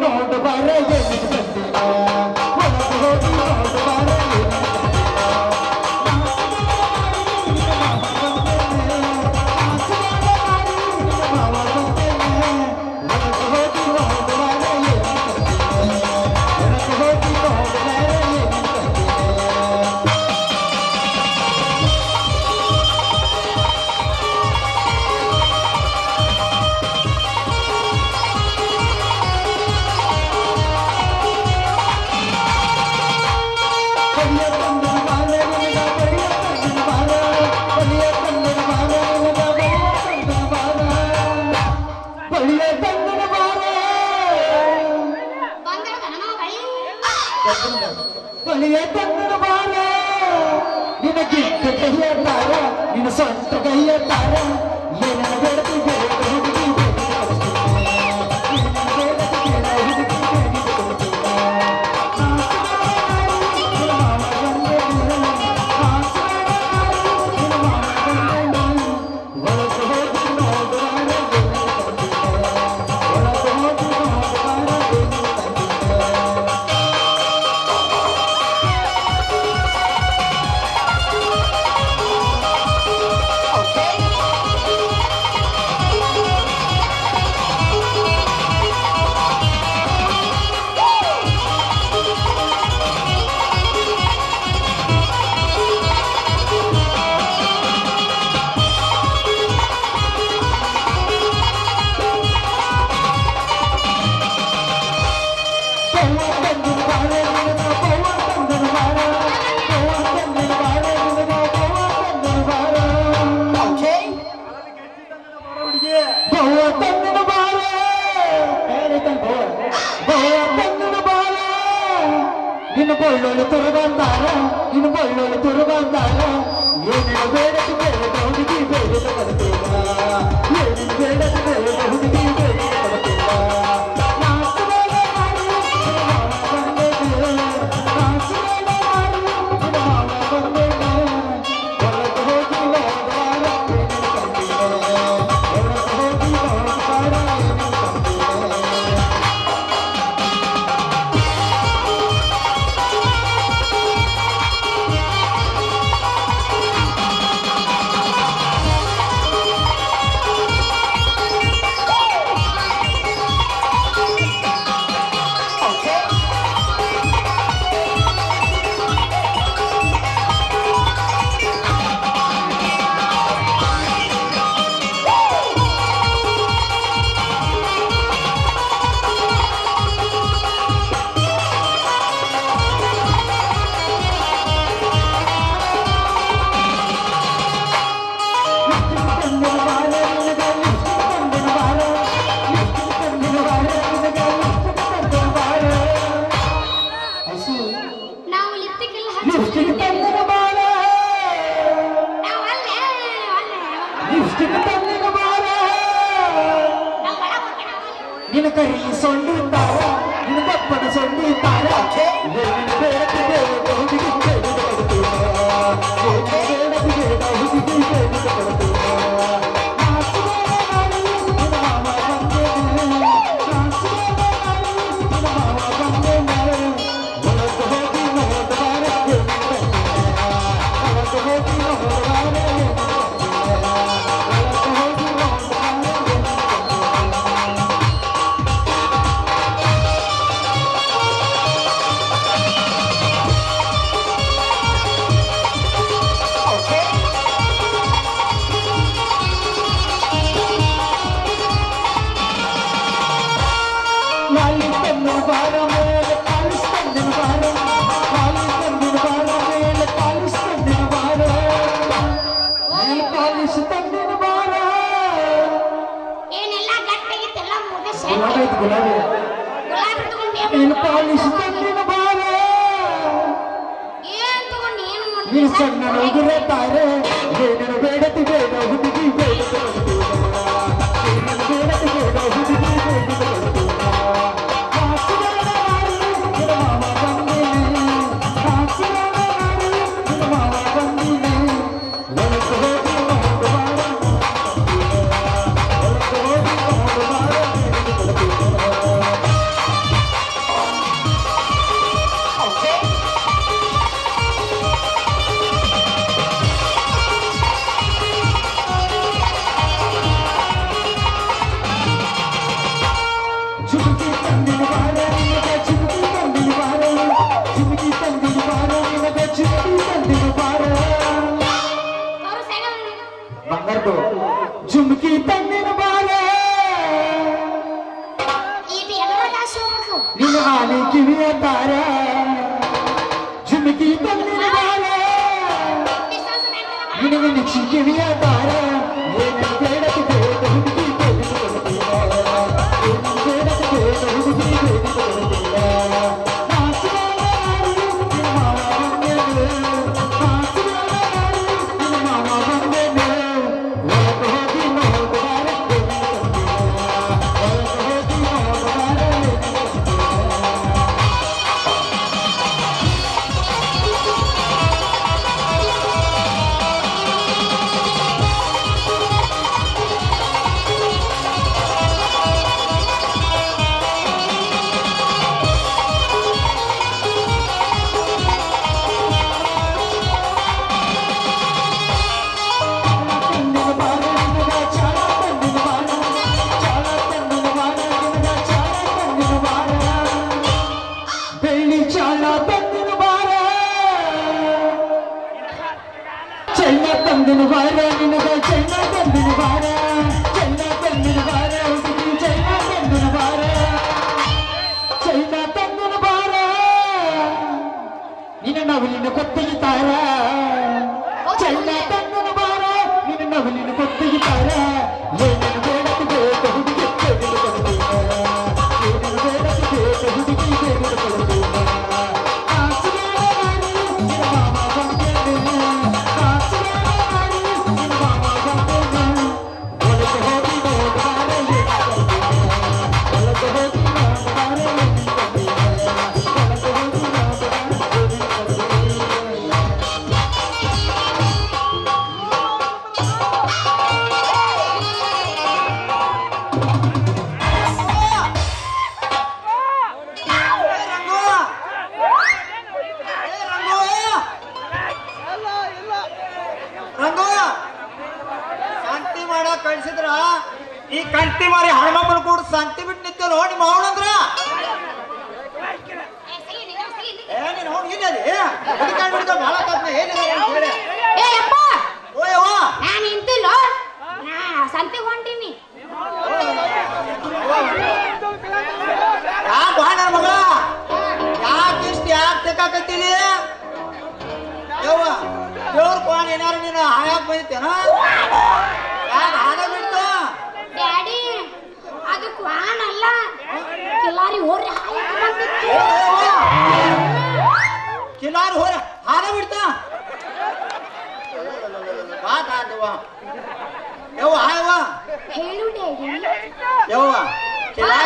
not the ನಿನಗೆ ಕಥೆಯ ತಾರ ನಿನ ಸ್ವಂತ ಕೈಯ ತಾರ బొల్లలు తురుగందాల ఇను బొల్లలు తురుగందాల ఏది వేరే వేరే తోడికి వేరే కడుతూ 神力打开。ಗುಲಾಬಿ ನೆನಪಾಲಿಸಿದ ಬಾರೆ ನಿನ್ನ ಸಣ್ಣ ಉಗುರ ಬೇಡ ಬೇಡ ಹುಡುಗಿ ಬೇಡ ಮಾಲಿ ಕಿವಿಯ ತಾರ ಜುಮುಕಿ ಕಣ್ಣಿನ ಬಾರ ನಿನಗೆ ನೆಚ್ಚಿ ಕಿವಿಯ ತಾರ ಏನು ಬೇಡಕ್ಕೆ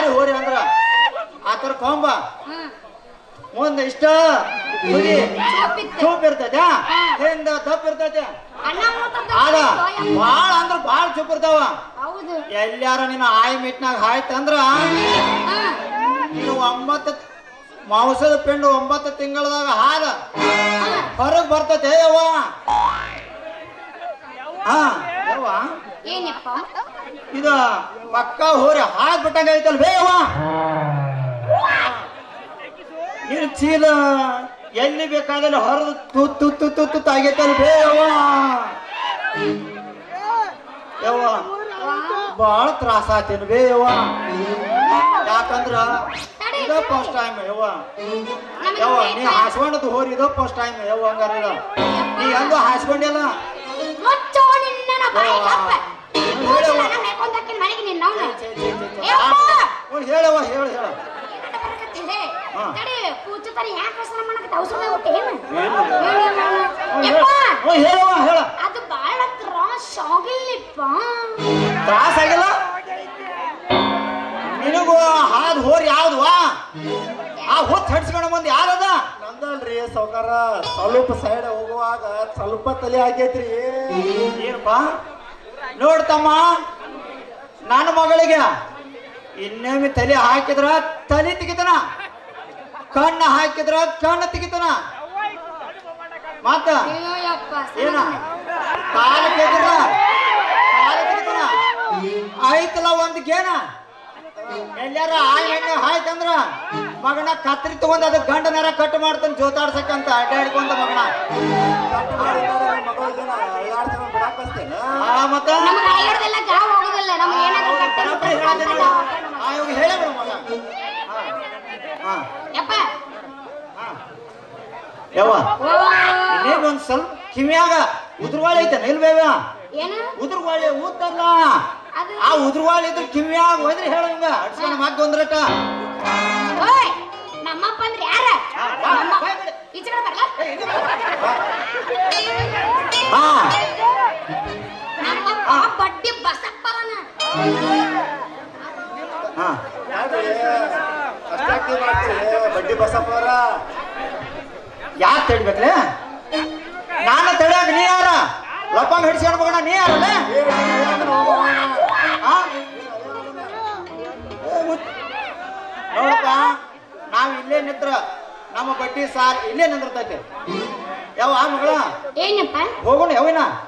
ಕಿಲಾರಿ ಹೋರಿ ಅಂದ್ರ. ಆತರ ಕೊಂಬ. ಮುಂದೆ ಇಷ್ಟ. ಚೂಪ್ ಇರ್ತೈತೆ ಹಿಂದ ದಪ್ಪ ಇರ್ತೈತೆ. ಆದ. ಬಾಳ ಅಂದ್ರ ಬಾಳ ಚೂಪ್ ಇರ್ತಾವ. ಎಲ್ಲಾರ ನಿನ್ನ ಆಯಿ ಮಿಟ್ನಾಗ ಹಾಯ್ತಂದ್ರ ನೀವು ಒಂಬತ್ತು ಮಾಂಸದ ಪಿಂಡು ಒಂಬತ್ತು ತಿಂಗಳದಾಗ ಹಾಲ. ಹೊರಗ್ ಬರ್ತತೆ ಯವ್ವ? ಹಾ. ಯವ್ವ? ಏನಪ್ಪ? ಇದು ಪಕ್ಕ ಹೋರಿ ಹಾಕ್ಬಿಟ್ಟಂಗ ಐತಲ್ ಬೇ ಯವ್ವ ನೀನು ಚೀಲ ಎಲ್ಲಿ ಬೇಕಾದಲ್ಲಿ ಹೊರದು ತುತ್ತು ತುತ್ತು ತುತ್ತು ಆಗೈತಲ್ ಬೇ ಯವ್ವ ಬಾಳ ತ್ರಾಸ ಆತೇನು ಬೇ ಯವ್ವ ಯಾಕಂದ್ರ ಇದೋ ಫಸ್ಟ್ ಟೈಮ್ ಯವ್ವ. ಯವ್ವ ನೀ ಹಾಸ್ಕೊಂಡದ್ದು ಹೋರಿ ಇದೋ ಫಸ್ಟ್ ಟೈಮ್ ಯವ್ವ ಹಂಗಾರ. ನೀ ಎಂದು ಹಾಸ್ಕೊಂಡಿಲ್ಲ ಹೇಳವ್ವ. ಹೇಳು ಹೇಳ. ಅದು ಬಾಳ ತ್ರಾಸ್ ಆಗಿಲ್ಲಪ್ಪ. ತ್ರಾಸ ಆಗಿಲ್ಲ? ನಿನಗೂ ಹಾದ್ ಹೋರಿ ಯಾವ್ದುವಾ ಆ? ಹೊತ್ತು ಹಡ್ಸ್ಕೊಂಡ ಬಂದು ಯಾರದ ನಂದಲ್ರಿ ಸೌಕಾರ. ಸ್ವಲ್ಪ ಸೈಡ್ ಹೋಗುವಾಗ ಸ್ವಲ್ಪ ತಲೆ ಆಗೈತ್ರಿ ಏನಪ್ಪ? ನೋಡ್ತಮ್ಮ ನನ್ನ ಮಗಳಿಗೆ ಇನ್ನೊಮ್ಮೆ ತಲೆ ಹಾಕಿದ್ರ ತಲೆ ತೆಗಿತನ ಕಣ್ಣ ಹಾಕಿದ್ರ ಕಣ್ಣ ತೆಗಿತನ. ಮತ್ತ ಏನ? ಕಾಲು ತೆಗಿದ್ರ ಕಾಲ ತೆಗಿತನ ಐತಲ್ಲ ಒಂದ್ ಗೇನ? ಎಲ್ಲಾರ ಆ ಆಯ್ತಂದ್ರ ಹಾಯ್ತಂದ್ರ ಮಗನ ಕತ್ರಿ ತಗೊಂಡ್ ಅದ ಗಂಡ ನರ ಕಟ್ ಮಾಡ್ತಾನೆ ಜೋತಾಡ್ಸಕ್ಕಂತ ಅಡ್ಡಾಡ್ಕೊಂತ ಮಗನ. ಆ ಮತ ನಮಗೆ ಗಾವ್ ಹೋಗೋದಿಲ್ಲ ನಮಗೆ ಏನಾದರೂ ಕಟ್ಟೆ ಬರಾಬರಿ ಹೇಳ್ತೀನಿ ನೋಡು. ಆ, ಇವಾಗ ಹೇಳೇ ಬಿಡು ಮಗ ಹಾ. ಯಪ್ಪ. ಒಂದ್ ಸ್ವಲ್ಪ ಕಿವಿಯಾಗ ಉದುರ್ವಾಳಿ ಐತೆ ನಿಲ್ಬೇವ ಏನು? ಉದುರ್ವಾಳಿ ಊತಲ್ಲ. ಆ ಉದ್ರವಾಳಿ ಇದ್ರ ಕಿವಿಯಾಗ ಹೋದ್ರೆ ಹೇಳ ಹಿಂಗ. ಅಡ್ಸೋಣ ಮಗ್ಗ ಒಂದ್ರಟ ಓಯ್ ನಮ್ಮಪ್ಪ ಅಂದ್ರೆ ಯಾರ. ಈಚೆ ಬರಲ್ಲ ಹಾ. ನಮ್ಮಪ್ಪ ಬಡ್ಡಿ ಬಸಪ್ಪವನ ಹಾ. ಅಷ್ಟಾಕಿ ಮಾಡ್ತೀರಿ ಬಡ್ಡಿ ಬಸಪ್ಪ ಅವರ ಯಾಕೆ ತಡಿಬೇಕ್ಲೆ? ನಾನು ತಡಿಯಾಗ ನೀ ಯಾರ? ಲಪ್ಪಂಗ್ ಹಿಡ್ಸ್ಕೊಂಡ್ ಮಗಣ ನೀ ಯಾರಲ್ಲ ಆ? ನೋಡಪ್ಪ ನಾವ್ ಇಲ್ಲೇ ನಿತ್ರ ನಮ್ಮ ಬಡ್ಡಿ ಸಾರ್ ಇಲ್ಲೇ ನಿಂದಿರ್ತೈತೆ. ಯಾವ ಆ ಮಗಳ? ಏನಪ್ಪ? ಹೋಗೋಣ ಯಾವಿನ? ಹೋಗೋಣ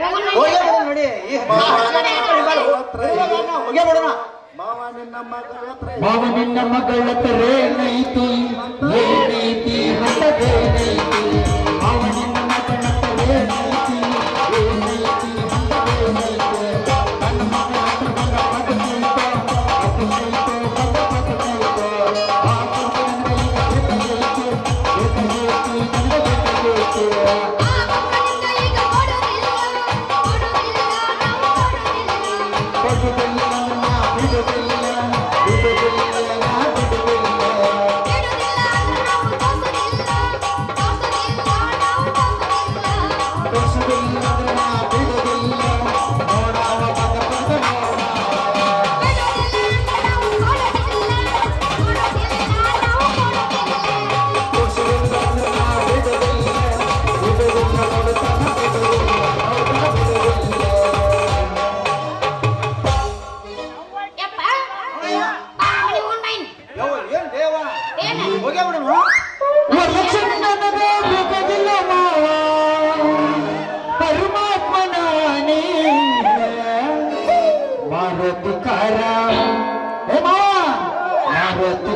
ನೋಡಿ ಹೋಗೇ ಮಾವ ನಿನ್ನ ಮಗಳ ಪ್ರೇಮ ಮಾವ ನಿನ್ನ ಮಗಳ ತರೇನೈತಿ ಏನೈತಿ ಹೊಸದೇನೈತಿ ಮಾರುತಿ ಕಾರ ಏ ಮಾವ ಮಾರುತಿ